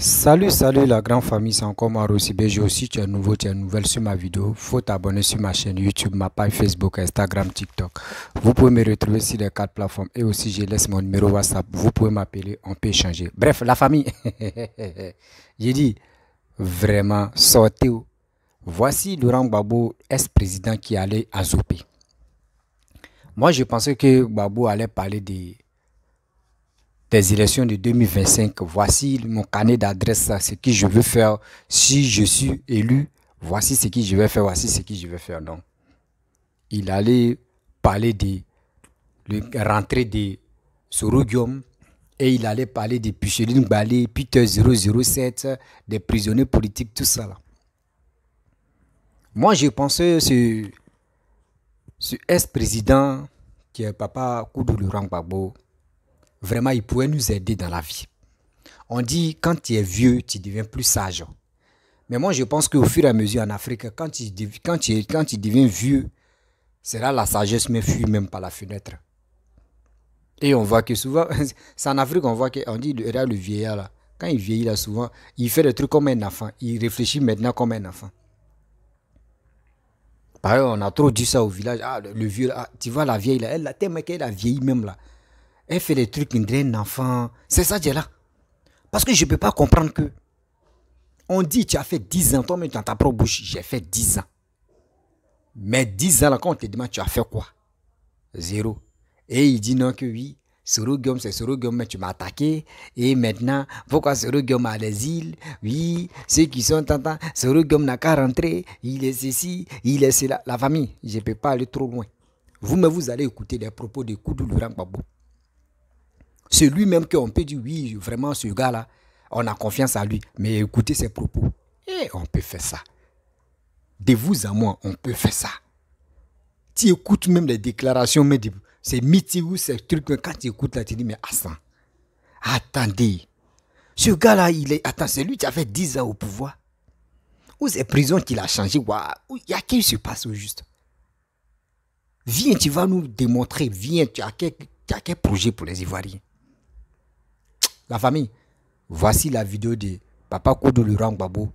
Salut, salut la grande famille, c'est encore Maro Sibéji aussi, tu es nouveau, tu es nouvelle sur ma vidéo, faut t'abonner sur ma chaîne YouTube, ma page Facebook, Instagram, TikTok. Vous pouvez me retrouver sur les quatre plateformes et aussi je laisse mon numéro WhatsApp, vous pouvez m'appeler, on peut échanger. Bref, la famille, j'ai dit, vraiment, sortez. Voici Laurent Gbagbo, ex-président qui allait à Zopé. Moi, je pensais que Gbagbo allait parler des des élections de 2025. Voici mon carnet d'adresse, ce que je veux faire si je suis élu. Voici ce que je vais faire, voici ce que je vais faire. Non. Il allait parler de la rentrée de Sorogium et il allait parler de Picheline Balé, Peter 007, des prisonniers politiques, tout ça. Moi, je pensais ce, ce ex-président qui est Papa Koudou Laurent Gbagbo, vraiment, il pourrait nous aider dans la vie. On dit, quand tu es vieux, tu deviens plus sage. Mais moi, je pense qu'au fur et à mesure en Afrique, quand tu, deviens vieux, c'est là la sagesse me fuit même par la fenêtre. Et on voit que souvent, c'est en Afrique, on voit qu'on dit, le, le vieillard, là, quand il vieillit, là, souvent, il fait des trucs comme un enfant. Il réfléchit maintenant comme un enfant. Par exemple, on a trop dit ça au village. Ah, le, vieux, ah, tu vois la vieille, là, elle, tellement qu'elle a vieilli même là. Elle fait des trucs, une un enfant. C'est ça, là. Parce que je ne peux pas comprendre que. On dit, tu as fait 10 ans, toi, mais dans ta propre bouche, j'ai fait 10 ans. Mais 10 ans, là, quand on te demande, tu as fait quoi? Zéro. Et il dit non que oui, Sorogum, c'est Sorogum, mais tu m'as attaqué. Et maintenant, pourquoi Sorogum a les îles Oui, ceux qui sont tentants, Sorogum n'a qu'à rentrer. Il est ceci, il est cela. La famille, je ne peux pas aller trop loin. Vous, mais vous allez écouter les propos de Koudou Laurent Babo. C'est lui-même qu'on peut dire, oui, vraiment, ce gars-là, on a confiance à lui. Mais écoutez ses propos. Et on peut faire ça. De vous à moi, on peut faire ça. Tu écoutes même les déclarations, mais c'est mythique ou ces trucs, quand tu écoutes là, tu dis, mais Hassan, attendez. Ce gars-là, il est. Attends, c'est lui qui a fait 10 ans au pouvoir. Ou c'est prison qu'il a changé. Il y a qui se passe au juste? Viens, tu vas nous démontrer. Viens, tu as quel projet pour les Ivoiriens? La famille, voici la vidéo de Papa Koudou Laurent Gbabo.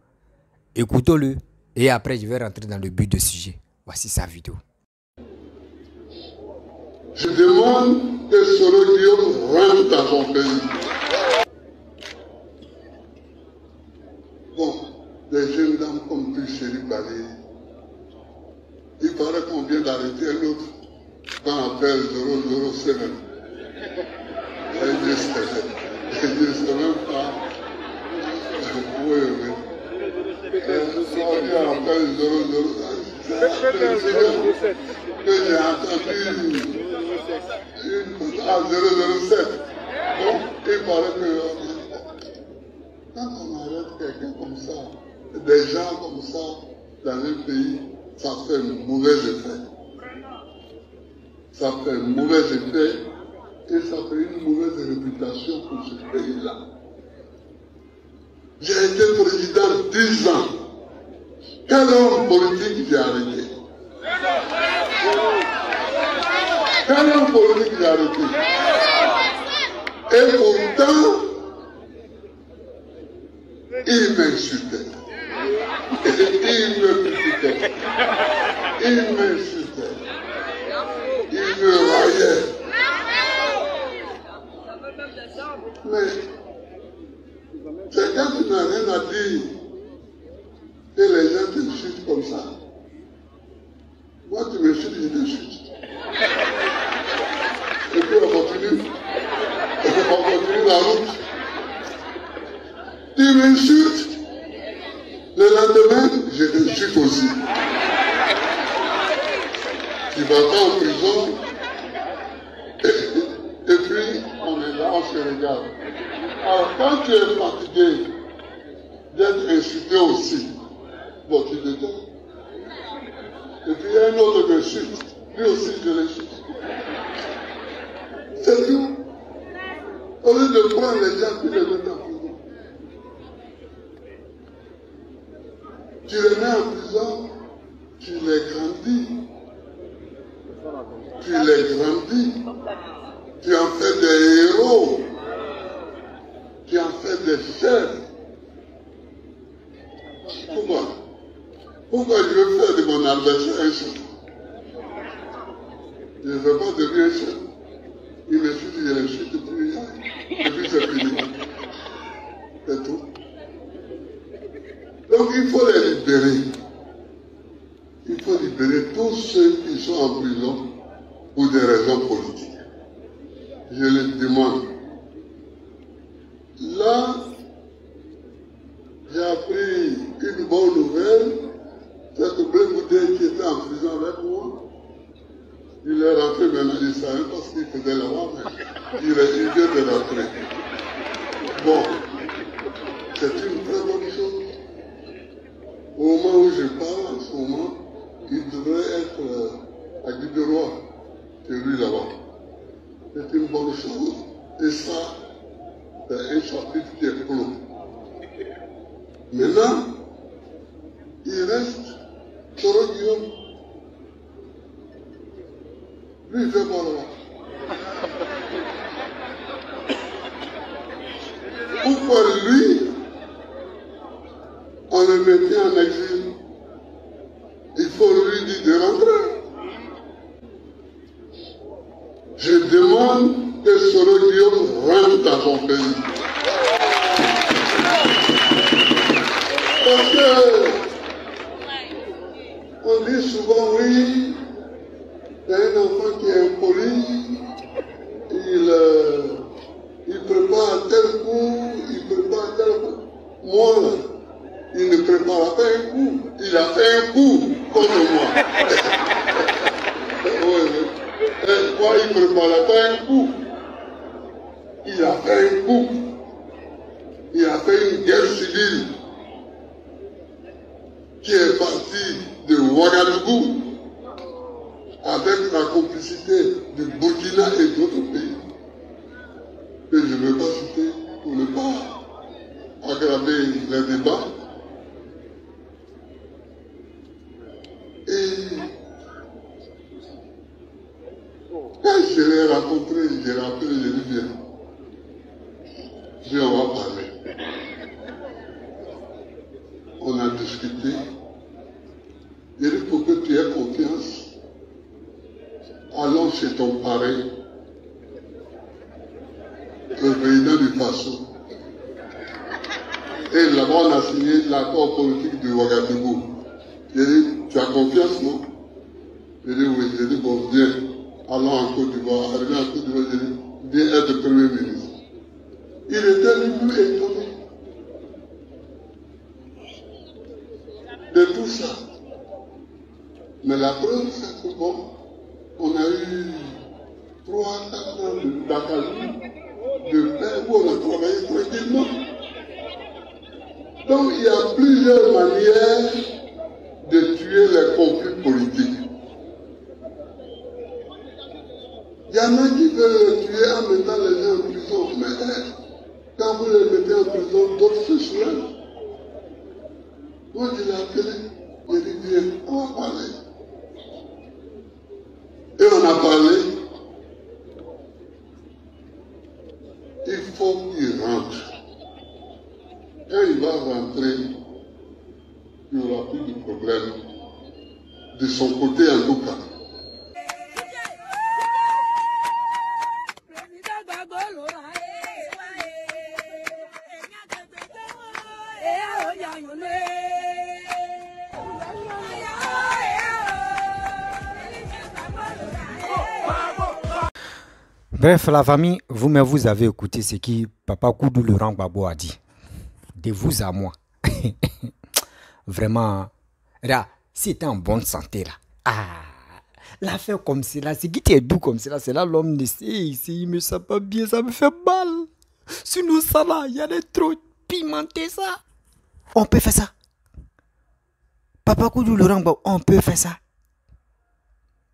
Écoutons-le et après je vais rentrer dans le but de sujet. Voici sa vidéo. Je demande que Solo Guillaume rentre dans son pays. Bon, des jeunes dames comme Chéri Balé, il paraît qu'on vient d'arrêter un autre qu'on appelle 007. Je ne sais même pas. Oui, oui. On appelle 007. Que j'ai entendu à 007. Donc, il paraît que quand on arrête quelqu'un comme ça, des gens comme ça, dans un pays, ça fait un mauvais effet. Ça fait un mauvais effet et ça fait une mauvaise réputation pour ce pays-là. J'ai été président 10 ans. Quel homme politique j'ai arrêté? Quel homme politique j'ai arrêté? Et pourtant, il m'insultait. Il me critiquait. Il m'insultait. Il me raillait. Mais c'est quand tu n'as rien à dire et les gens t'insultent comme ça. Moi, tu m'insultes, je t'insulte. Et puis on continue. On continue la route. Tu m'insultes. Le lendemain, je t'insulte aussi. Tu vas pas en prison. Et puis, on est là, on se Alors, quand tu es fatigué d'être insulté aussi, bon, tu te tais. Et puis, il y a un autre qui insulte. Lui aussi, je l'insulte. C'est tout. Au lieu de prendre les gens, tu les mets en prison. Tu les mets en prison, tu les grandis. Tu les grandis. Tu en fais des héros. Tu en fais des chefs. Pourquoi je adversaire un Je ne veux pas devenir chef. Il me suit, je le chute, et puis c'est fini. C'est tout. Donc il faut les libérer. Il faut libérer tous ceux qui sont en prison pour des raisons politiques. Je les demande. Là, j'ai appris une bonne nouvelle. C'est que Blegoudé qui était en prison avec moi, il est rentré maintenant, il savait pas ce qu'il faisait là-bas, mais il, est, il vient de rentrer. Bon, c'est une très bonne chose. Au moment où je parle, en ce moment, il devrait être euh, à Guy-de-Roi, c'est lui là-bas. C'est une bonne chose. Et ça, c'est un chapitre qui est clos. Maintenant, il reste Toro Guillaume. Là-bas Pourquoi lui, on le mettait en exil? Il faut lui dire de rentrer. Je demande que Soro Guillaume rentre dans son pays. Parce que on dit souvent oui, quand je l'ai rencontré, j'ai rappelé, j'ai dit viens. Viens, on va parler. On a discuté. J'ai dit pour que tu aies confiance, allons chez ton parrain, le président du Faso. Et là-bas, on a signé l'accord politique de Ouagadougou. J'ai dit, tu as confiance, non J'ai dit, oui. J'ai dit, bon, viens, allons en Côte d'Ivoire. Arrivé en Côte d'Ivoire, j'ai dit, viens être Premier ministre. Il était lui étonné on va parler. Et on a parlé. Il faut qu'il rentre. Quand il va rentrer, il n'y aura plus de problème. De son côté, en tout cas. Bref, la famille, vous-même, vous avez écouté ce que Papa Koudou Laurent Gbagbo a dit. De vous à moi. Vraiment. Là, si était en bonne santé, là. Ah, l'affaire comme cela, c'est qui est doux comme cela, c'est là l'homme ne sait, ici, il me sent pas bien, ça me fait mal. Sinon, ça là, il y a des trop pimenté ça. On peut faire ça. Papa Koudou Laurent Gbagbo, on peut faire ça.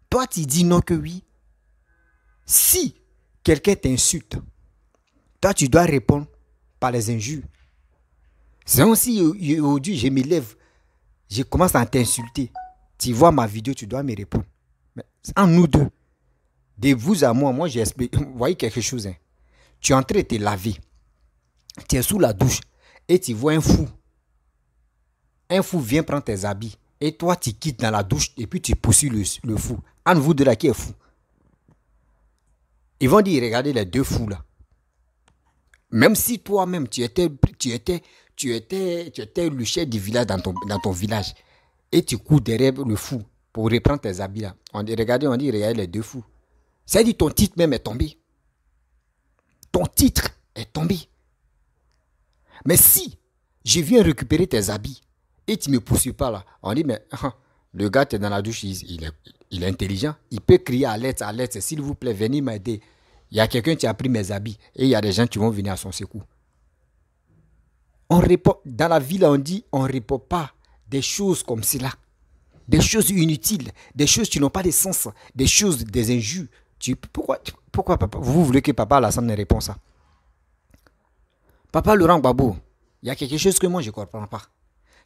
Toi, tu dis non que oui. Si quelqu'un t'insulte, toi, tu dois répondre par les injures. C'est aussi aujourd'hui, je me lève, je commence à t'insulter. Tu vois ma vidéo, tu dois me répondre. Mais en nous deux, de vous à moi, moi j'explique. Vous voyez quelque chose. hein. Tu es en train de te laver. Tu es sous la douche et tu vois un fou. Un fou vient prendre tes habits Et toi, tu quittes dans la douche et puis tu poursuis le, fou. De vous de là qui est fou? Ils vont dire, regardez les deux fous là. Même si toi-même, tu étais, tu, étais, tu, étais, tu étais le chef du village dans ton, village et tu cours derrière le fou pour reprendre tes habits là. On dit, regardez, on dit, regardez les deux fous. C'est-à-dire ton titre même est tombé. Ton titre est tombé. Mais si je viens récupérer tes habits et tu ne me poursuis pas là, on dit, mais le gars, tu es dans la douche, il, est, il est intelligent. Il peut crier à l'aide, s'il vous plaît, venez m'aider. Il y a quelqu'un qui a pris mes habits et il y a des gens qui vont venir à son secours. On répond, dans la ville, on dit, on ne répond pas des choses comme cela. Des choses inutiles, des choses qui n'ont pas de sens, des choses, des injures. Tu, pourquoi, pourquoi papa, vous voulez que papa Alassane ne réponde ça? Papa Laurent Babou, il y a quelque chose que moi je ne comprends pas.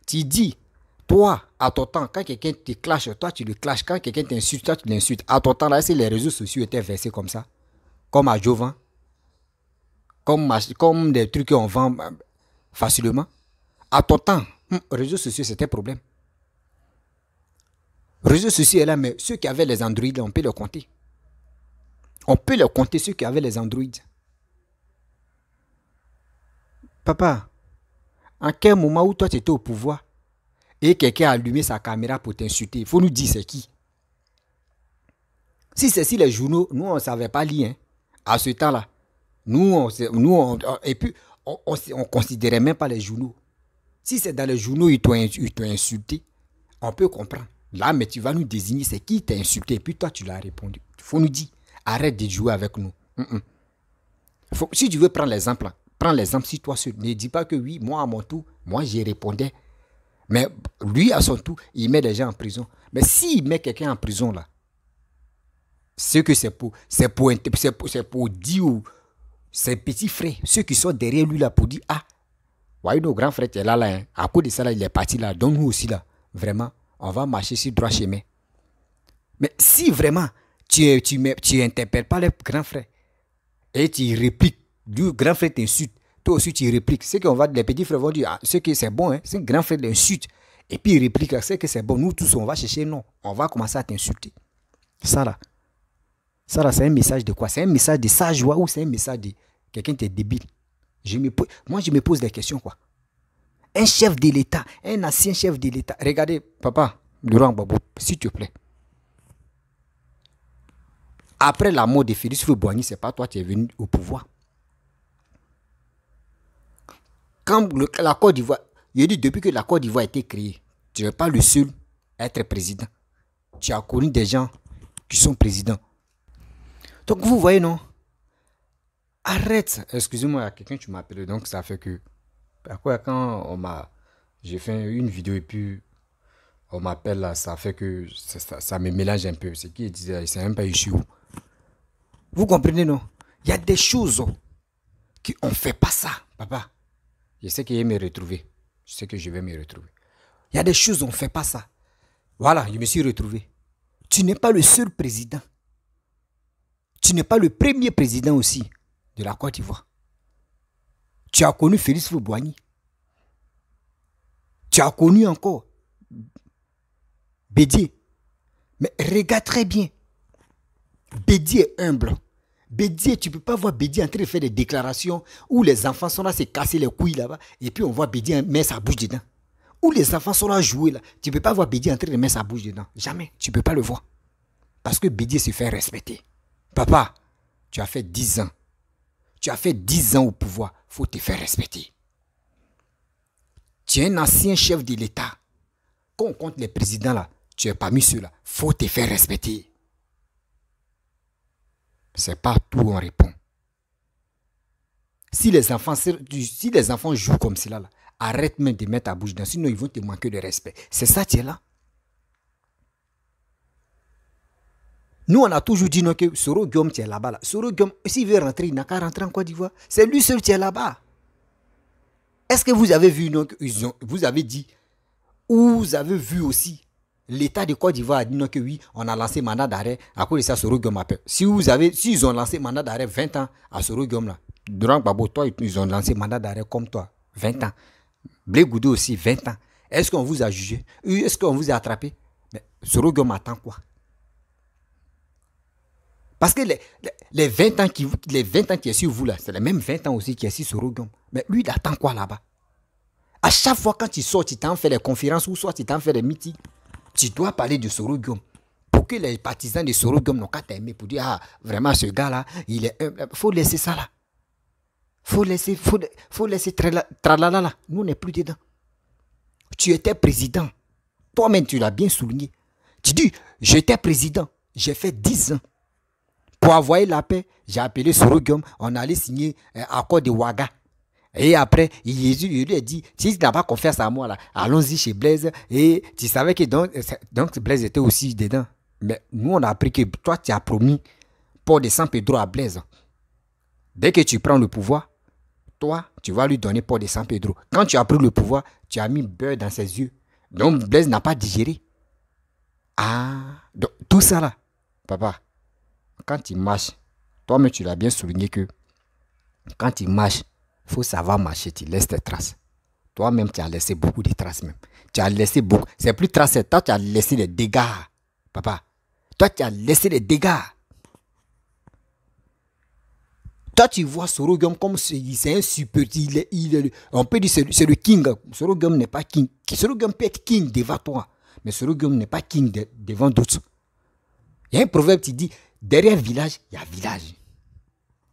Tu dis, toi, à ton temps, quand quelqu'un te clash, toi tu le clashes. Quand quelqu'un t'insulte, toi tu l'insultes. À ton temps, là, est les réseaux sociaux étaient versés comme ça Comme à Jovan comme, comme des trucs qu'on vend euh, facilement À ton temps, hum, réseaux sociaux, c'était problème. Réseaux sociaux est là, mais ceux qui avaient les Android, on peut les compter. On peut les compter, ceux qui avaient les Android. Papa, en quel moment où toi tu étais au pouvoir et quelqu'un a allumé sa caméra pour t'insulter, il faut nous dire c'est qui. Si c'est si les journaux, nous on ne savait pas lire hein, à ce temps-là. Nous, on, nous et puis on ne considérait même pas les journaux. Si c'est dans les journaux, ils t'ont insulté, on peut comprendre. Là, mais tu vas nous désigner c'est qui t'a insulté, et puis toi tu l'as répondu. Il faut nous dire, arrête de jouer avec nous. si tu veux prendre l'exemple, prends l'exemple si toi. Ne dis pas que oui, moi à mon tour, moi j'y répondais. Mais lui à son tour, il met les gens en prison. Mais s'il met quelqu'un en prison là, c'est que c'est pour, c'est pour, c'est pour, dire ses petits frères, ceux qui sont derrière lui là, pour dire Ah, voyez nos grands frères, tu es là, là, hein. à cause de ça, là, il est parti là, donne-nous aussi là. Vraiment, on va marcher sur droit chemin. Mais si vraiment tu, tu, interpelles pas les grands frères et tu répliques du grand frère t'insulte, toi aussi tu répliques. C'est qu'on va, les petits frères vont dire, ah, ce que c'est bon, hein, c'est un grand frère l'insulte. Et puis il réplique, ah, c'est que c'est bon, nous tous on va chercher, non, on va commencer à t'insulter. Ça là, ça là, c'est un message de quoi? C'est un message de sa joie ou c'est un message de quelqu'un qui est débile? Moi je me pose des questions quoi. Un chef de l'État, un ancien chef de l'État. Regardez, papa, Laurent Babou, s'il te plaît. Après la mort de Félix Fouboigny, c'est pas toi qui es venu au pouvoir. Quand la Côte d'Ivoire, je dis depuis que la Côte d'Ivoire a été créée, tu n'es pas le seul à être président. Tu as connu des gens qui sont présidents. Donc vous voyez, non? Arrête. Excusez-moi, il y a quelqu'un qui m'a appelé, donc ça fait que... Après, quand on m'a... J'ai fait une vidéo et puis on m'appelle là, ça fait que ça, me mélange un peu. Ce qui disait, c'est même pas ici. Vous comprenez, non? Il y a des choses qui on fait pas ça, papa. Je sais qu'il va me retrouver. Je sais que je vais me retrouver. Il y a des choses, on ne fait pas ça. Voilà, je me suis retrouvé. Tu n'es pas le seul président. Tu n'es pas le premier président aussi de la Côte d'Ivoire. Tu as connu Félix Fouboigny. Tu as connu encore Bédier. Mais regarde très bien. Bédier est humble. Bédier, tu ne peux pas voir Bédier en train de faire des déclarations où les enfants sont là, se casser les couilles là-bas, et puis on voit Bédier mettre sa bouche dedans. Où les enfants sont là jouer là, tu ne peux pas voir Bédier en train de mettre sa bouche dedans. Jamais, tu ne peux pas le voir. Parce que Bédier se fait respecter. Papa, tu as fait 10 ans. Tu as fait 10 ans au pouvoir, faut te faire respecter. Tu es un ancien chef de l'État. Quand on compte les présidents là, tu es parmi ceux-là, faut te faire respecter. C'est pas tout on répond. Si les enfants, jouent comme cela, là, arrête même de mettre ta bouche dedans, sinon ils vont te manquer de respect. C'est ça, tu es là. Nous, on a toujours dit que Soro Guillaume, tu es là-bas. Là. Soro Guillaume, s'il veut rentrer, il n'a qu'à rentrer en Côte d'Ivoire. C'est lui seul qui est là-bas. Est-ce que vous avez vu, non, vous avez dit, ou vous avez vu aussi L'État de Côte d'Ivoire a dit non que oui, on a lancé mandat d'arrêt à cause de ça, Soro appelle. Si vous avez, s'ils ont lancé mandat d'arrêt 20 ans à Soro là, durant Babo, toi, ils ont lancé mandat d'arrêt comme toi, 20 ans. Blé Goudou aussi, 20 ans. Est-ce qu'on vous a jugé? Est-ce qu'on vous a attrapé? Mais Sorogum attend quoi? Parce que les, les, 20 ans qui, les 20 ans qui est sur vous là, c'est les mêmes 20 ans aussi qui est sur Sorogum. Mais lui, il attend quoi là-bas? À chaque fois quand tu sors, tu t'en fais des conférences ou soit tu t'en fais des meetings, tu dois parler de Sorogum. Pour que les partisans de Sorogum n'ont qu'à t'aimer pour dire, ah, vraiment ce gars-là, il est... Il faut laisser ça là. Faut laisser, faut, faut laisser tralala là. Nous, on n'est plus dedans. Tu étais président. Toi-même, tu l'as bien souligné. Tu dis, j'étais président. J'ai fait 10 ans. Pour avoir la paix, j'ai appelé Sorogum. On allait signer un euh, accord de Ouaga. Et après, Jésus lui a dit, si tu n'as pas confiance à moi, là, allons-y chez Blaise. Et tu savais que donc, donc Blaise était aussi dedans. Mais nous, on a appris que toi, tu as promis pour de San Pedro à Blaise. Dès que tu prends le pouvoir, toi, tu vas lui donner pour de San Pedro. Quand tu as pris le pouvoir, tu as mis beurre dans ses yeux. Donc Blaise n'a pas digéré. Ah, donc, tout ça là, papa, quand tu marches, toi-même tu l'as bien souligné que quand il faut savoir marcher, tu laisses tes traces. Toi-même, tu as laissé beaucoup de traces même. Tu as laissé beaucoup. C'est plus tracé. Toi, tu as laissé des dégâts. Papa, toi, tu as laissé des dégâts. Toi, tu vois Sorogum comme c'est un super. Il on peut dire c'est le king. Sorogum n'est pas king. Sorogum peut être king devant toi. Mais Sorogum n'est pas king devant d'autres. Il y a un proverbe qui dit derrière village, il y a village.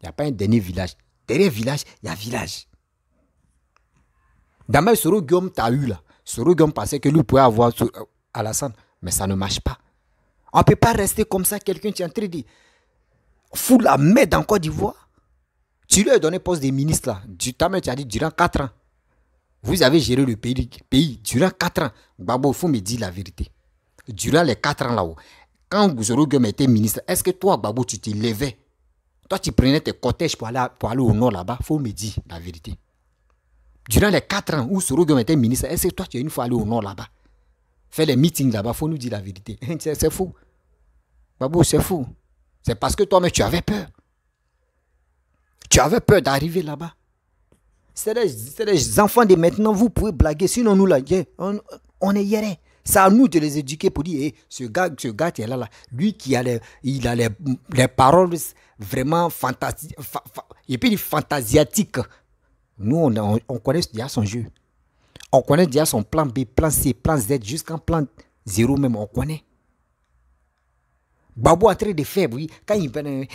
Il n'y a pas un dernier village. Derrière village, il y a village. D'abord, Sorogum t'a eu là. Sorogum pensait que lui pouvait avoir euh, Alassane. Mais ça ne marche pas. On ne peut pas rester comme ça. Quelqu'un qui est en train de foutre la main dans Côte d'Ivoire. Tu lui as donné poste de ministre là. Tu as dit durant 4 ans. Vous avez géré le pays, pays durant 4 ans. Babo, il faut me dire la vérité. Durant les 4 ans là-haut, quand Gouzorogum était ministre, est-ce que toi, Babo, tu te levais Toi, tu prenais tes cortèges pour aller, pour aller au nord là-bas Il faut me dire la vérité. Durant les 4 ans où Sorogum était ministre, est-ce que toi, tu es une fois allé au nord là-bas? Faire les meetings là-bas, il faut nous dire la vérité. C'est fou. Babo, c'est fou. C'est parce que toi-même, tu avais peur. Tu avais peur d'arriver là-bas. C'est les, enfants de maintenant, vous pouvez blaguer. Sinon, nous, là, on, est hier. C'est à nous de les éduquer pour dire, ce gars, ce gars qui est là, lui qui a les, paroles vraiment fantastiques, fantasiatiques. Nous, on, on, connaît déjà son jeu. On connaît déjà son plan B, plan C, plan Z, jusqu'en plan zéro même, on connaît. Babo a train de faire, oui. Quand il parle,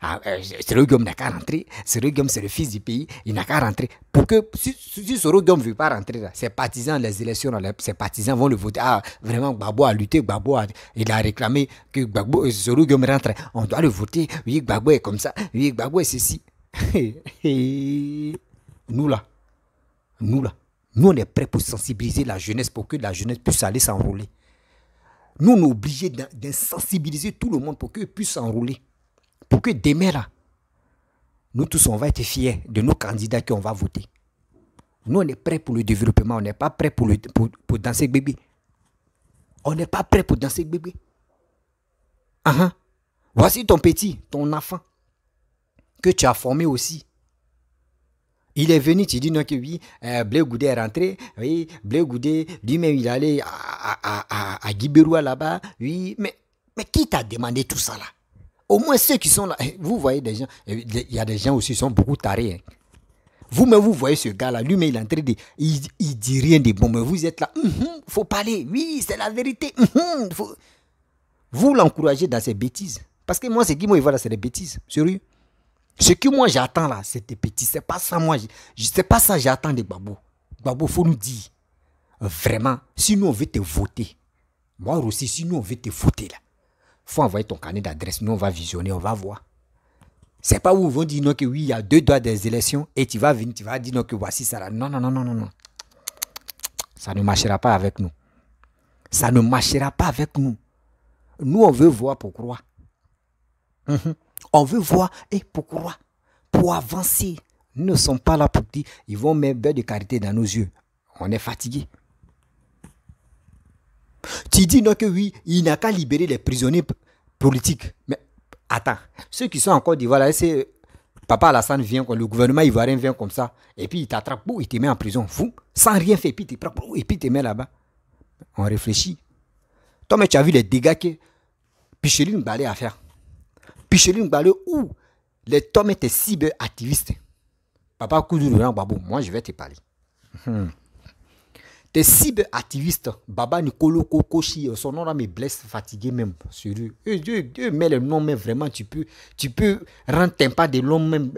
ah, euh, c'est le n'a qu'à rentrer. C'est le c'est le fils du pays. Il n'a qu'à rentrer. Pour que, si, si ce ne veut pas rentrer, là, ses partisans, les élections, ses partisans vont le voter. Ah, vraiment, Babo a lutté. Babo a, il a réclamé que Babo, ce gomme rentre. On doit le voter. Oui, Babo est comme ça. Oui, Babo est ceci. nous là, nous là, nous on est prêts pour sensibiliser la jeunesse pour que la jeunesse puisse aller s'enrouler. Nous, on est obligés d'insensibiliser tout le monde pour qu'ils puissent s'enrouler. Pour que demain, là, nous tous, on va être fiers de nos candidats qu'on va voter. Nous, on est prêts pour le développement. On n'est pas prêts pour, le, pour, danser bébé. On n'est pas prêts pour danser bébé. Uh -huh. Voici ton petit, ton enfant, que tu as formé aussi. Il est venu, tu dis non que oui, euh, est rentré, oui, Blé lui-même il allait à, à, à, là-bas, oui, mais, mais qui t'a demandé tout ça là? Au moins ceux qui sont là, eh, vous voyez des gens, eh, il y a des gens aussi qui sont beaucoup tarés. Hein. Vous-même, vous voyez ce gars-là, lui-même, il est en. Il, il dit rien de bon, mais vous êtes là. Il -hmm, faut parler. Oui, c'est la vérité. Vous l'encouragez dans ses bêtises. Parce que moi, c'est qui moi, il va là, c'est des bêtises. Sérieux. Ce que moi j'attends là, c'est des petits. C'est pas ça, moi. Je sais pas ça, j'attends de Babou. Babou, faut nous dire. Vraiment, si nous on veut te voter, moi aussi, si nous on veut te voter là, faut envoyer ton carnet d'adresse. Nous on va visionner, on va voir. C'est pas où ils vont dire non que oui, il y a deux doigts des élections et tu vas venir, tu vas dire non que voici ça là. Non, non, non, non, non, non. Ça ne marchera pas avec nous. Ça ne marchera pas avec nous. Nous, on veut voir pour croire. Mhm. On veut voir et pourquoi? Pour avancer. Nous ne sommes pas là pour dire, ils vont mettre beurre de carité dans nos yeux. On est fatigué. Tu dis non que oui, il n'a qu'à libérer les prisonniers politiques. Mais attends, ceux qui sont encore Côte d'Ivoire, c'est Papa Alassane vient, le gouvernement ivoirien vient comme ça, et puis il t'attrape, il te met en prison, fou, sans rien faire, et puis il te met là-bas. On réfléchit. Toi, mais tu as vu les dégâts que Picheline Balé a fait. Picheline où les tomes étaient cyberactivistes. Papa Koudou Babou, moi je vais te parler. Hmm. T'es cyberactiviste, Baba Nicolo Kokoshi, son nom là me blesse, fatigué même. Sur eux. Dieu, Dieu met le nom, mais vraiment, tu peux, tu peux rendre tes pas de l'homme même.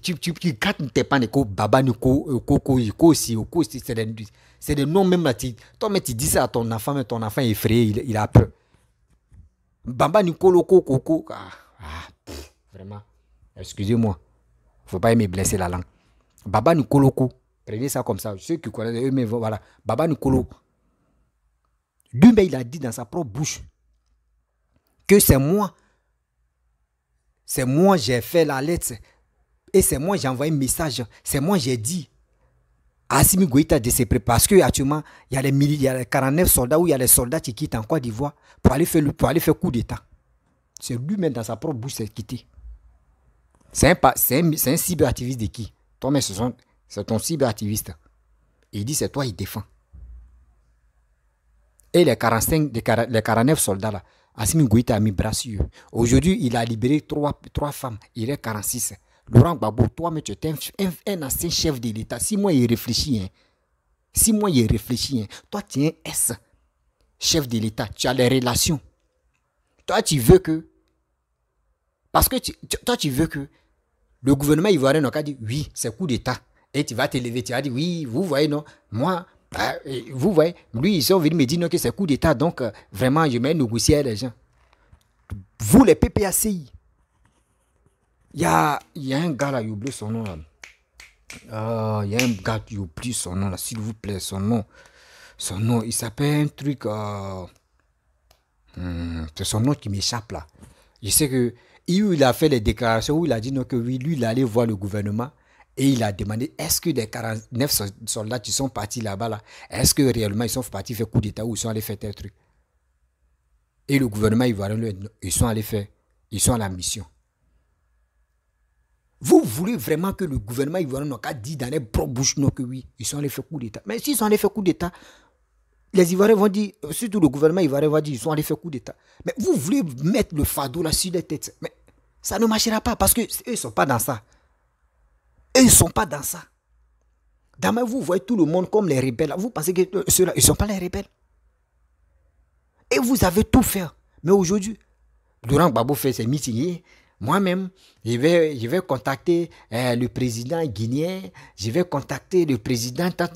Tu, tu, tu gâtes tes pas Baba Nicolo Koko, aussi, c'est des noms même là. toi, mais tu dis ça à ton enfant, mais ton enfant est effrayé, il a peur. Baba Nicolo Koko, ah, ah vraiment, excusez-moi, faut pas me blesser la langue. Baba Nicolo. Prenez ça comme ça. Ceux qui connaissent eux, voilà. Baba Nicolo. Lui, il a dit dans sa propre bouche que c'est moi. C'est moi, j'ai fait la lettre. Et c'est moi, j'ai envoyé un message. C'est moi, j'ai dit Assimi Goïta de se. Parce qu'actuellement, il y a les il y a les 49 soldats ou il y a les soldats qui quittent en Côte d'Ivoire pour aller faire, pour aller faire coup d'État. C'est lui-même dans sa propre bouche s'est quitté. C'est un, un, un cyberactiviste de qui? Toi, mais c'est ton cyberactiviste. Il dit c'est toi, il défend. Et les 45, les 49 soldats là, Assimi Goïta a mis bras sur. Aujourd'hui, il a libéré trois, trois femmes. Il est 46. Laurent Gbagbo, toi, mais tu es un, ancien chef de l'État. Si moi, il réfléchit, hein. si moi, il réfléchit, hein. toi, tu es un S, chef de l'État. Tu as les relations. Toi, tu veux que. Parce que toi, tu veux que le gouvernement ivoirien n'a qu'à dire oui, c'est coup d'État. Et tu vas te lever, tu vas dire, oui, vous voyez, non, moi, bah, vous voyez, lui, ils sont venus me dire non, que c'est coup d'État, donc euh, vraiment, je vais négocier les gens. Vous, les PPACI, il y a, y a un gars là, il oublie son nom là. Ah, il y a un gars qui oublie son nom là, s'il vous plaît, son nom. Son nom, il s'appelle un truc. Euh, hmm, c'est son nom qui m'échappe là. Je sais que il a fait les déclarations où il a dit non, que oui, lui, il allait voir le gouvernement et il a demandé, est-ce que des 49 soldats qui sont partis là-bas, là, est-ce que réellement ils sont partis faire coup d'État ou ils sont allés faire tel truc? Et le gouvernement ivoirien, ils sont allés faire, ils sont à la mission. Vous voulez vraiment que le gouvernement ivoirien n'a qu'à dire dans les propres bouches non que oui, ils sont allés faire coup d'État. Mais s'ils sont allés faire coup d'État, les Ivoiriens vont dire, surtout le gouvernement ivoirien va dire, ils sont allés faire coup d'État. Mais vous voulez mettre le fardeau là sur les têtes. Mais ça ne marchera pas parce qu'eux, ne sont pas dans ça. Ils ne sont pas dans ça. Demain, vous voyez tout le monde comme les rebelles. Vous pensez que euh, ceux-là, ils ne sont pas les rebelles. Et vous avez tout fait. Mais aujourd'hui, Laurent Gbagbo fait ses meetings. Moi-même, je vais, je vais contacter euh, le président guinéen, je vais contacter le président tant,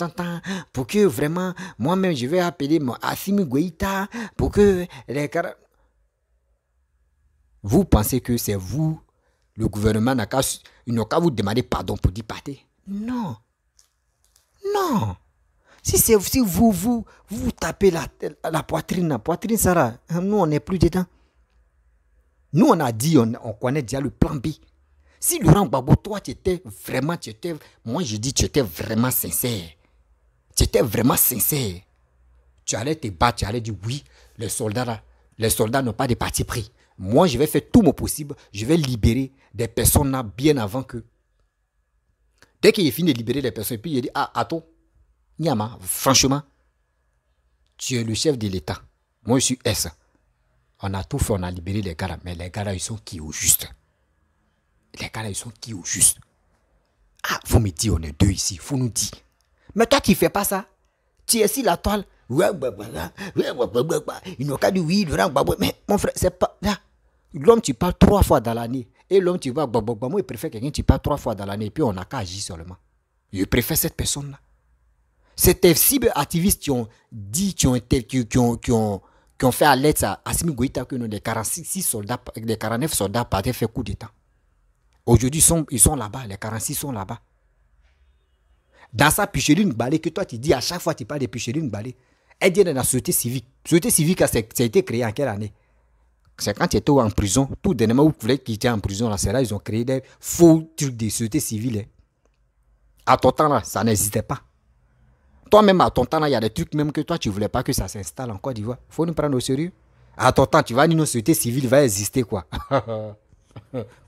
pour que vraiment, moi-même, je vais appeler mon Assimi Goïta pour que les Vous pensez que c'est vous le gouvernement n'a qu'à, vous demander pardon pour dire partez. Non. Non. Si si vous, vous, vous tapez la, la poitrine, la poitrine, Sarah, nous, on n'est plus dedans. Nous, on a dit, on, on connaît déjà le plan B. Si Laurent Gbagbo, toi, tu étais vraiment, tu étais, moi, je dis, tu étais vraiment sincère. Tu étais vraiment sincère. Tu allais te battre, tu allais dire, oui, les soldats, les soldats n'ont pas de parti pris. Moi, je vais faire tout mon possible. Je vais libérer des personnes là bien avant que. Dès qu'il est fini de libérer les personnes, puis il dit Ah, attends, Nyama, franchement, tu es le chef de l'État. Moi, je suis S. On a tout fait, on a libéré les gars. Mais les gars ils sont qui au juste? Les gars ils sont qui au juste? Ah, vous me dites, on est deux ici. Faut nous dire. Mais toi, tu ne fais pas ça. Tu es ici la toile. Ils n'ont qu'à dire oui, Mais mon frère, c'est pas. L'homme, tu parles trois fois dans l'année. Et l'homme, tu vas, moi, il préfère quelqu'un qui parle trois fois dans l'année. Et puis, on n'a qu'à agir seulement. Je préfère cette personne-là. C'était cyberactivistes qui ont dit, qui ont, qui, qui ont, qui ont fait à l'aide à Assimi Goïta que des 46 soldats, des 49 soldats partaient faire coup d'État. Aujourd'hui, ils sont, là-bas. Les 46 sont là-bas. Dans sa picheline balai, que toi, tu dis à chaque fois, tu parles de picheline balai, elle dit dans la société civile. La société civile, ça a été créé en quelle année? C'est quand tu étais en prison, tout dernièrement, vous voulez quitter en prison, là, c'est là ils ont créé des faux trucs de société civile. Hein. À ton temps, là, ça n'existait pas. Toi-même, à ton temps, il y a des trucs même que toi, tu ne voulais pas que ça s'installe encore Côte d'Ivoire. faut nous prendre au sérieux. À ton temps, tu vas dire, nos société civile va exister, quoi.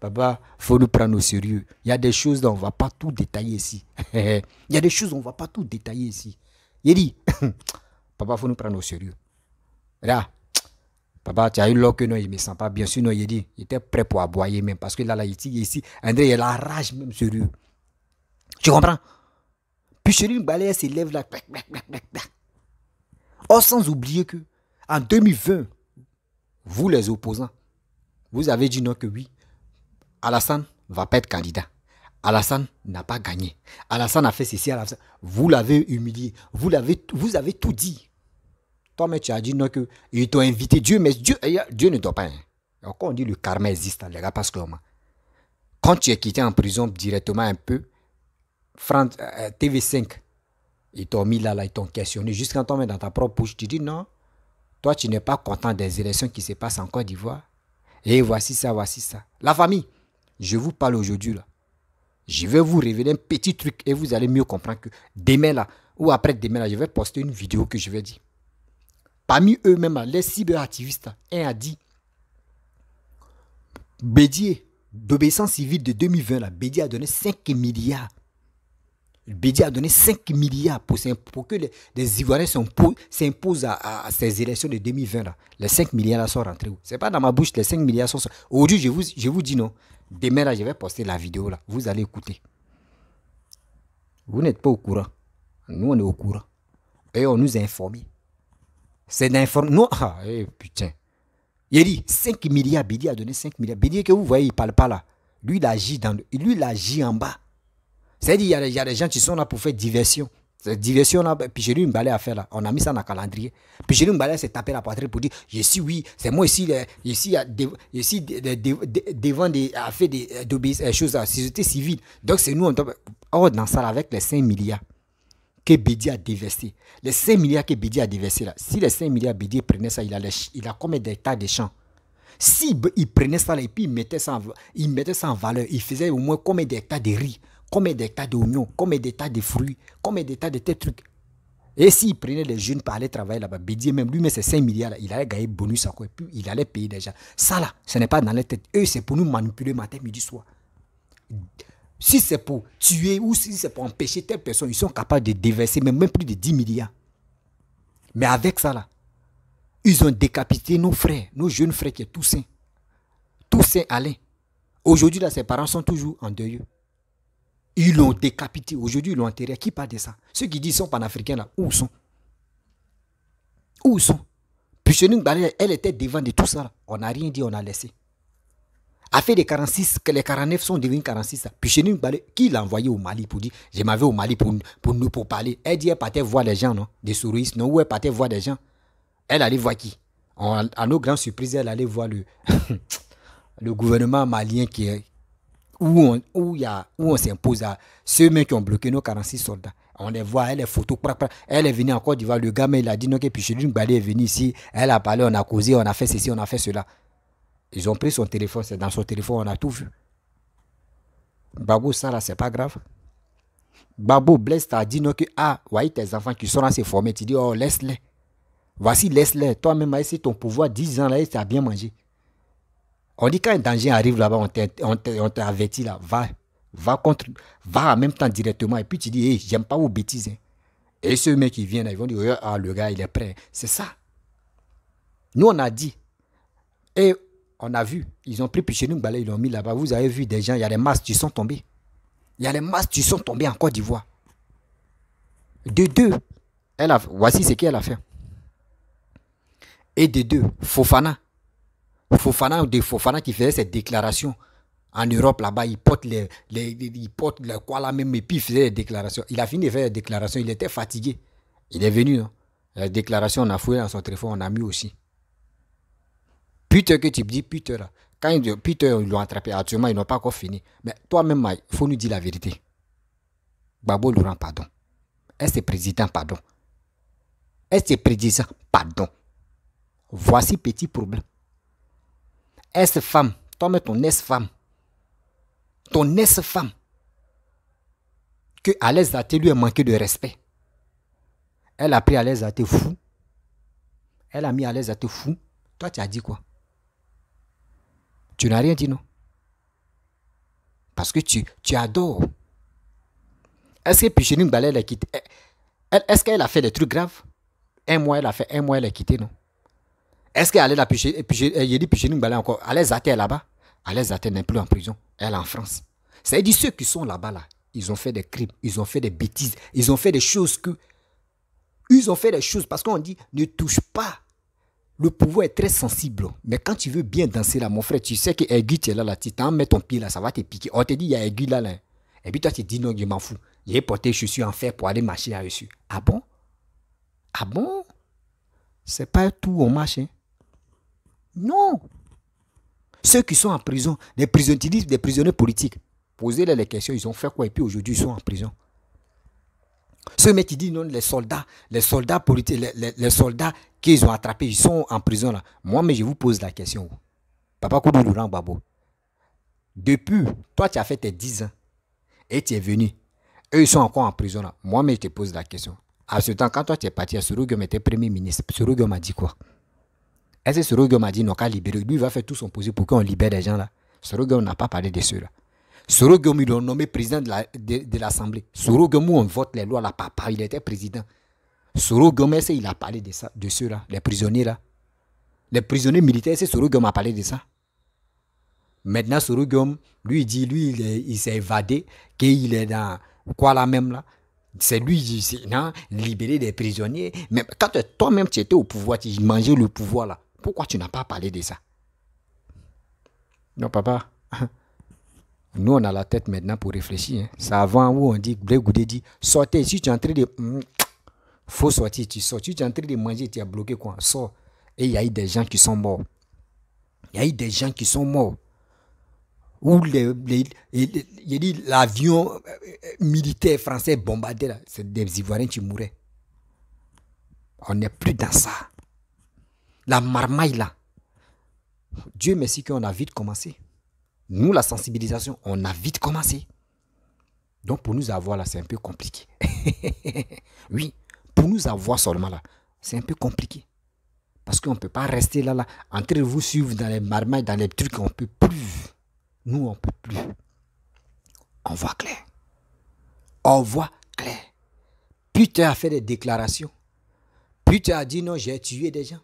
Papa, faut nous prendre au sérieux. Il y a des choses dont on ne va pas tout détailler ici. Il y a des choses dont on ne va pas tout détailler ici. Il dit, papa, faut nous prendre au sérieux. Là, papa, tu as eu l'eau que non, il ne me sent pas bien. Sinon, il dit, il était prêt pour aboyer même. Parce que là, là, ici, ici André, il a la rage même sérieux. Tu comprends? Puis chez lui, une balaye s'élève là. Oh, sans oublier que en 2020, vous les opposants, vous avez dit non que oui. Alassane va pas être candidat. Alassane n'a pas gagné. Alassane a fait ceci, Alassane. Vous l'avez humilié. Vous, vous avez tout dit. Toi, mais tu as dit non que ils t'ont invité. Dieu, mais Dieu, eh, Dieu ne doit pas. Hein. Quand on dit le karma existe, les gars, parce que quand tu es quitté en prison directement un peu, France, euh, TV5, ils t'ont mis là, là, ils t'ont questionné. On met dans ta propre bouche, tu dis non, toi, tu n'es pas content des élections qui se passent en Côte d'Ivoire. Et voici ça, voici ça. La famille, je vous parle aujourd'hui là. Je vais vous révéler un petit truc et vous allez mieux comprendre que demain là, ou après demain là, je vais poster une vidéo que je vais dire. Parmi eux-mêmes, les cyberactivistes, un a dit Bédier, d'obéissance civile de 2020, là, Bédier a donné 5 milliards Bédi a donné 5 milliards pour, que les, Ivoiriens s'imposent à, ces élections de 2020. Là. Les 5 milliards là sont rentrés Ce n'est pas dans ma bouche, les 5 milliards sont Aujourd'hui, je vous, je vous dis non. Demain, là, je vais poster la vidéo là. Vous allez écouter. Vous n'êtes pas au courant. Nous, on est au courant. Et on nous a informés. C'est d'informer. Non, ah, eh, putain. Il dit 5 milliards. Bédi a donné 5 milliards. Bédi que vous voyez, il ne parle pas là. Lui, il agit, dans, lui, il agit en bas. C'est-à-dire, il y, a des gens qui sont là pour faire diversion. Cette diversion là, puis j'ai eu une balai à faire là. On a mis ça dans le calendrier. Puis j'ai eu une balai s'est tapé la poitrine pour dire Je suis oui, c'est moi ici, ici, ici devant des affaires des choses à la société civile. Donc c'est nous, on Or, dans ça, avec les 5 milliards que Bédi a déversé, les 5 milliards que Bédi a déversé là, si les 5 milliards Bédi prenait ça, il a, il a de champs? Si il prenait ça là, et puis il mettait ça, en, il mettait valeur, il faisait au moins combien d'hectares de riz? Combien d'états d'oignons, combien d'états de fruits, combien d'états de tels trucs? Et s'il prenait les jeunes pour aller travailler là-bas, Bédier même, lui, mais c'est 5 milliards, là, il allait gagner bonus quoi, et puis il allait payer déjà. Ça là, ce n'est pas dans les têtes. Eux, c'est pour nous manipuler matin, midi, soir. Si c'est pour tuer ou si c'est pour empêcher telle personne, ils sont capables de déverser même, même plus de 10 milliards. Mais avec ça là, ils ont décapité nos frères, nos jeunes frères qui sont Toussaint. Toussaint Alain. Aujourd'hui, là, ses parents sont toujours en deuil. Ils l'ont décapité. Aujourd'hui, ils l'ont enterré. Qui parle de ça? Ceux qui disent sont panafricains, là, où sont? Où sont? Nous, elle était devant de tout ça. On n'a rien dit, on a laissé. A fait des 46, que les 49 sont devenus 46. Puis chez nous, qui l'a envoyé au Mali pour dire Je m'avais au Mali pour, pour nous pour parler? Elle dit Elle partait voir des gens, non? Des souristes, non? Où elle partait voir des gens? Elle allait voir qui? À nos grandes surprises, elle allait voir le, le gouvernement malien qui, où on, où y a, où on s'impose à ceux mêmes qui ont bloqué nos 46 soldats. On les voit, elle est photo, elle est venue en Côte d'Ivoire, le gars, mais il a dit non, que chez lui, est venue ici, elle a parlé, on a causé, on a fait ceci, on a fait cela. Ils ont pris son téléphone, c'est dans son téléphone, on a tout vu. Babou, ça là, c'est pas grave. Babou, Blaise t'a dit non, que, ah, voyez tes enfants qui sont là, c'est formés, tu dis, oh, laisse-les. Voici, laisse-les. Toi-même, c'est ton pouvoir, 10 ans là, tu as bien mangé. On dit quand un danger arrive là-bas, on t'a averti là, va, va contre, va en même temps directement. Et puis tu dis, hey, j'aime pas vos bêtises. Hein. Et ceux mecs qui viennent, ils vont dire, ah, le gars, il est prêt. C'est ça. Nous, on a dit. Et on a vu, ils ont pris chez nous, ils l'ont mis là-bas. Vous avez vu des gens, il y a des masques qui sont tombés. Il y a des masques qui sont tombés en Côte d'Ivoire. De deux, elle a, voici ce qu'elle a fait. Et de deux, Fofana, Fofana, des Fofana qui faisait cette déclaration en Europe là-bas, il porte les, les, il porte le quoi là même, et puis il faisait des déclarations. Il a fini de faire des déclarations, il était fatigué. Il est venu, non? La déclaration, on a fouillé dans son téléphone, on a mis aussi. Peter que tu dis, Peter là. Quand Peter, ils l'ont attrapé, actuellement, ils n'ont pas encore fini. Mais toi-même, il faut nous dire la vérité. Babo Laurent, pardon. Est-ce président, pardon? Est-ce président, pardon? Voici petit problème ex-femme, toi-même ton ex-femme, ton ex-femme, que à l'aise lui a manqué de respect. Elle a pris à te fou. Elle a mis à te fou. Toi, tu as dit quoi? Tu n'as rien dit, non? Parce que tu, tu adores. Est-ce que Pichining Balé, elle a quitté Est-ce qu'elle a fait des trucs graves? Un mois, elle a fait un mois, elle a quitté, non? Est-ce qu'elle a Pichining Il dit Pichining Balé encore. Elle est là-bas. Elle est n'est plus en prison. Elle est en France. C'est-à-dire ceux qui sont là-bas, là, ils ont fait des crimes, ils ont fait des bêtises, ils ont fait des choses que. Ils ont fait des choses parce qu'on dit ne touche pas. Le pouvoir est très sensible. Mais quand tu veux bien danser là, mon frère, tu sais que aiguille, tu es là, là, tu t'en mets ton pied là, ça va te piquer. On te dit, il y a aiguille là, là. Et puis toi, tu dis, non, je m'en fous. J'ai porté je suis en fer pour aller marcher là-dessus. Ah bon? Ah bon? C'est pas tout au marché. Hein? Non. Ceux qui sont en prison, les prisonniers, des prisonniers politiques, posez-les les questions, ils ont fait quoi? Et puis aujourd'hui ils sont en prison. Ceux qui disent non, les soldats, les soldats politiques, les, soldats qu'ils ont attrapés, ils sont en prison là. Moi, mais je vous pose la question. Papa Koudou Laurent Babo. Depuis, toi tu as fait tes 10 ans et tu es venu. Eux, ils sont encore en prison là. Moi, mais je te pose la question. À ce temps, quand toi tu es parti, Surugum était premier ministre. Surugum m'a dit quoi? Est-ce que Surugum m'a dit non, qu'à libérer Lui, il va faire tout son possible pour qu'on libère des gens là. Surugum n'a pas parlé de ceux là. Surugum, ils l'ont nommé président de l'Assemblée. La, où on vote les lois là, papa, il était président. Est-ce qu'il a parlé de ça, de ceux là, les prisonniers là Les prisonniers militaires, c'est Surugum a parlé de ça Maintenant, Surugum, lui, il dit, lui, il s'est évadé, qu'il est dans quoi là même là c'est lui, qui non, libérer des prisonniers. Mais quand toi-même tu étais au pouvoir, tu mangeais le pouvoir là, pourquoi tu n'as pas parlé de ça? Non, papa. Nous, on a la tête maintenant pour réfléchir. Hein. C'est avant où on dit, Goudé dit, sortez. Si tu es en train de. Hmm, faut sortir, tu sors. Si tu es en train de manger, tu as bloqué quoi Sors. Et il y a eu des gens qui sont morts. Il y a eu des gens qui sont morts où l'avion euh, militaire français bombardé, c'est des Ivoiriens qui mouraient. On n'est plus dans ça. La marmaille là. Dieu merci qu'on a vite commencé. Nous, la sensibilisation, on a vite commencé. Donc pour nous avoir là, c'est un peu compliqué. oui, pour nous avoir seulement là, c'est un peu compliqué. Parce qu'on ne peut pas rester là, là, entre vous suivre dans les marmailles, dans les trucs, on ne peut plus. Nous, on ne peut plus. On voit clair. On voit clair. Plus tu as fait des déclarations, plus tu as dit non, j'ai tué des gens.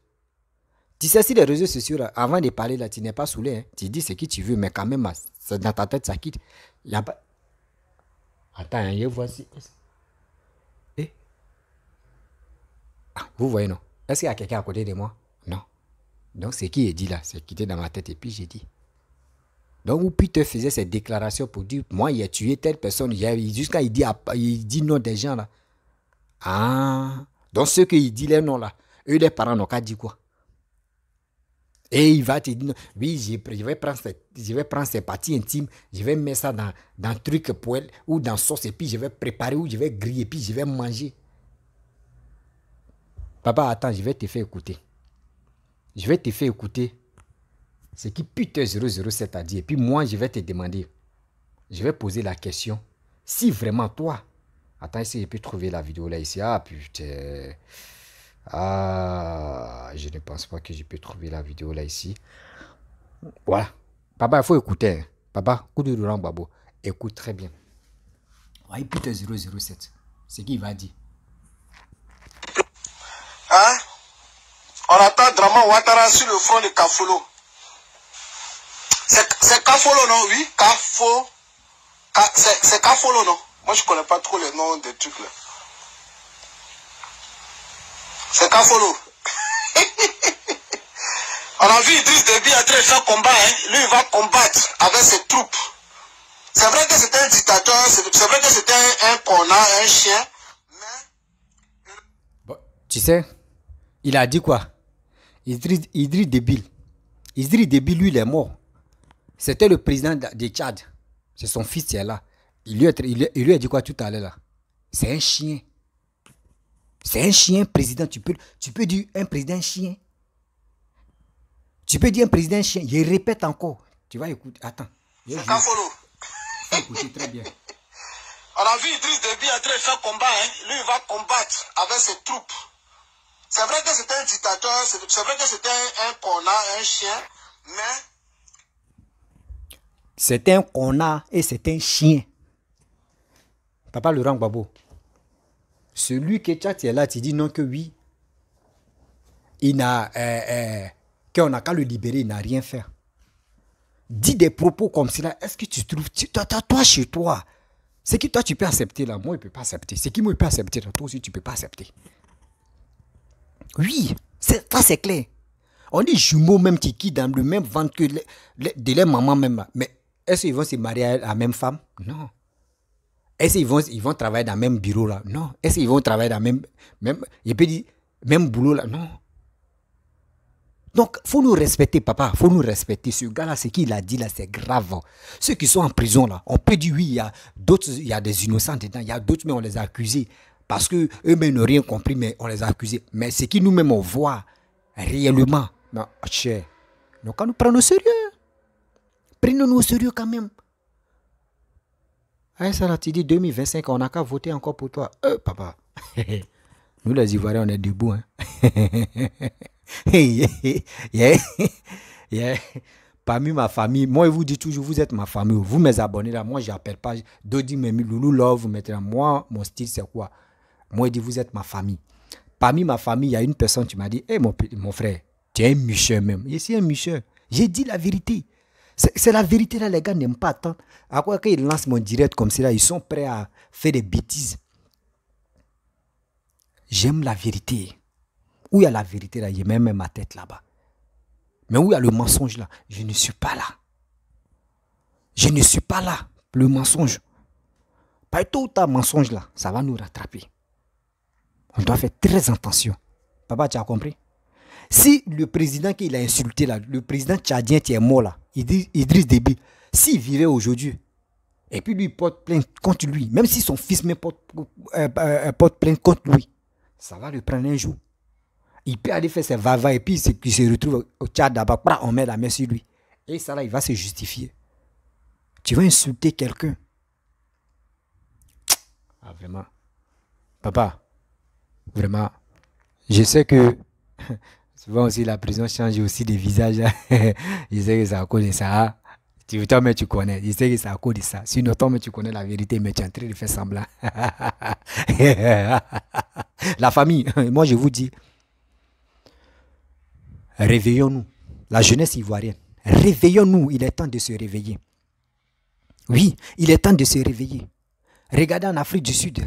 Tu sais, si les réseaux sociaux, avant de parler, là, tu n'es pas saoulé. Hein. Tu dis ce que tu veux, mais quand même, dans ta tête, ça quitte. Pas... Attends, hein, voici. Eh? Ah, vous voyez, non? Est-ce qu'il y a quelqu'un à côté de moi? Non. Donc, ce qui est dit là, c'est quitté dans ma tête et puis j'ai dit. Donc, Peter faisait ces déclarations pour dire, moi, il a tué telle personne. Jusqu'à il dit, il dit non des gens là. Ah, donc ceux qui dit les noms là, eux, les parents n'ont qu'à dire quoi? Et il va te dire, oui, je vais prendre, je vais prendre ces parties intimes, je vais mettre ça dans, dans truc poêle ou dans sauce et puis je vais préparer ou je vais griller et puis je vais manger. Papa, attends, je vais te faire écouter. Je vais te faire écouter ce qui putain 007 a dit. Et puis moi, je vais te demander, je vais poser la question, si vraiment toi, attends, si je peux trouver la vidéo là ici, ah putain, ah, je ne pense pas que je peux trouver la vidéo là ici. Voilà. Papa, il faut écouter. Hein. Papa, coup de roulant, babo. Écoute très bien. Oui, putain 007. Ce qu'il va dire. Hein? On attend Draman Ouattara sur le front de Kafolo. C'est Kafolo, non? Oui, Kafo. C'est Kafolo, non? Moi, je connais pas trop les noms des trucs là. C'est Kafolo. On a vu Idriss Déby en train de faire combat. Hein. Lui, il va combattre avec ses troupes. C'est vrai que c'était un dictateur, c'est vrai que c'était un, connard, un chien. Mais... tu sais, il a dit quoi? Idriss, Idriss Déby. Idriss Déby, lui, il est mort. C'était le président de Tchad. C'est son fils qui est là. Il lui a, il lui a dit quoi tout à l'heure là? C'est un chien. C'est un chien président. Tu peux, tu peux dire un président chien. Tu peux dire un président chien. Il répète encore. Tu vas écouter. Attends. Kafolo. Écoutez très bien. On a vu Idriss Déby en train de faire combat. Hein. Lui, il va combattre avec ses troupes. C'est vrai que c'était un dictateur. C'est vrai que c'était un, un connard, un chien. Mais C'est un connard et c'est un chien. Papa Laurent Gbabo. Celui que tu es là, tu dis non que oui. Il n'a. Euh, euh, qu'on n'a qu'à le libérer, il n'a rien fait. Dis des propos comme cela. Est-ce que tu trouves. toi, toi, chez toi, c'est que toi, tu peux accepter là. Moi, il ne peut pas accepter. C'est qui moi, il peut accepter. Toi aussi, tu ne peux pas accepter. Oui, ça, c'est clair. On dit jumeaux même qui dans le même ventre que de leur maman même. Mais est-ce qu'ils vont se marier à la même femme? Non. Est-ce qu'ils vont, ils vont travailler dans le même bureau là? Non. Est-ce qu'ils vont travailler dans le même, même, il peut dire, même boulot là? Non. Donc, faut nous respecter, papa. faut nous respecter. Ce gars-là, ce qu'il a dit là, c'est grave. Ceux qui sont en prison là, on peut dire oui, il y a d'autres, il y a des innocents dedans, il y a d'autres, mais on les a accusés. Parce qu'eux-mêmes n'ont rien compris, mais on les a accusés. Mais ce qui nous-mêmes on voit réellement, non, cher. Donc, quand nous prenons au sérieux, prenons-nous au sérieux quand même. Ah, ça là, tu dis 2025, on n'a qu'à voter encore pour toi. Euh, papa. nous, les Ivoiriens, on est debout. Hein. Parmi ma famille, moi, je vous dis toujours, vous êtes ma famille. Vous, mes abonnés, là, moi, je n'appelle pas. Dodi, Loulou, Love, là. Moi, mon style, c'est quoi? Moi, je dis, vous êtes ma famille. Parmi ma famille, il y a une personne qui m'a dit, hé, mon, mon frère, tu es un michel même. Je suis un michel. J'ai dit la vérité. C'est la vérité là, les gars n'aiment pas tant. À quoi qu'ils lancent mon direct comme ça, ils sont prêts à faire des bêtises. J'aime la vérité. Où y a la vérité là, y a même ma tête là-bas. Mais où il y a le mensonge là, je ne suis pas là. Je ne suis pas là. Le mensonge. Pas tout ou mensonge là, ça va nous rattraper. On doit faire très attention. Papa, tu as compris? Si le président qu'il a insulté là, le président tchadien qui est mort là, Idriss Déby, s'il vivait aujourd'hui, et puis lui porte plainte contre lui, même si son fils euh, euh, porte plainte contre lui, ça va le prendre un jour il peut aller faire ses va et puis il se retrouve au Tchad d'abord, on met la main sur lui. Et ça là, il va se justifier. Tu vas insulter quelqu'un. Ah, vraiment. Papa, vraiment, je sais que souvent aussi la prison change aussi des visages. je sais que c'est à cause de ça. Tu, toi, mais tu connais. Je sais que c'est à cause de ça. Sinon, toi, mais tu connais la vérité, mais tu es en train de faire semblant. la famille, moi, je vous dis, Réveillons-nous. La jeunesse ivoirienne. Réveillons-nous. Il est temps de se réveiller. Oui, il est temps de se réveiller. Regardez en Afrique du Sud.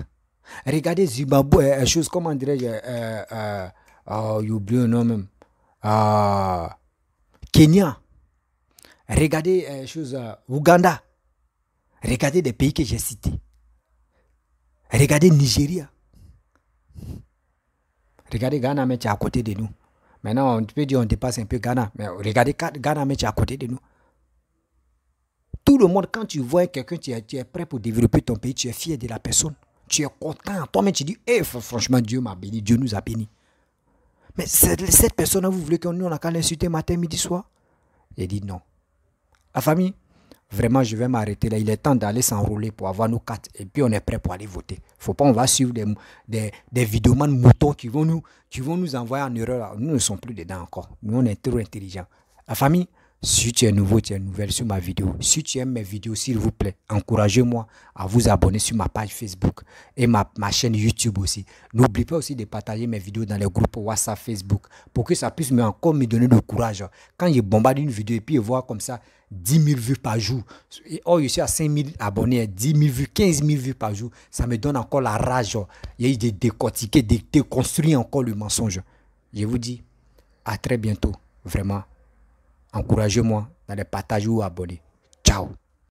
Regardez Zimbabwe, euh, chose, comment dirais-je, euh, euh, oh, oublié le nom même. Euh, Kenya. Regardez euh, chose, Ouganda. Regardez des pays que j'ai cités. Regardez Nigeria. Regardez Ghana, mais tu es à côté de nous. Maintenant, on peut dire on dépasse un peu Ghana. Mais regardez, Ghana, mais tu es à côté de nous. Tout le monde, quand tu vois quelqu'un, tu es, tu es prêt pour développer ton pays, tu es fier de la personne. Tu es content. Toi-même, tu dis, eh, franchement, Dieu m'a béni, Dieu nous a bénis. Mais cette, cette personne, vous voulez qu'on nous, on a qu'à l'insulter matin, midi, soir? Il dit non. La famille, Vraiment, je vais m'arrêter là. Il est temps d'aller s'enrouler pour avoir nos cartes. Et puis, on est prêt pour aller voter. faut pas, on va suivre des, des, des vidéomans moutons qui vont, nous, qui vont nous envoyer en erreur. Nous ne sommes plus dedans encore. Nous, on est trop intelligents. La famille, si tu es nouveau, tu es nouvelle sur ma vidéo. Si tu aimes mes vidéos, s'il vous plaît, encouragez-moi à vous abonner sur ma page Facebook et ma, chaîne YouTube aussi. N'oubliez pas aussi de partager mes vidéos dans les groupes WhatsApp, Facebook pour que ça puisse me encore me donner le courage. Quand je bombarde une vidéo et puis voir comme ça 10 000 vues par jour. Oh, je suis à 5 000 abonnés, 10 000 vues, 15 000 vues par jour. Ça me donne encore la rage. Il y a eu de décortiquer, de déconstruire encore le mensonge. Je vous dis à très bientôt. Vraiment, encouragez-moi dans les partages ou abonnés. Ciao.